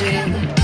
machine.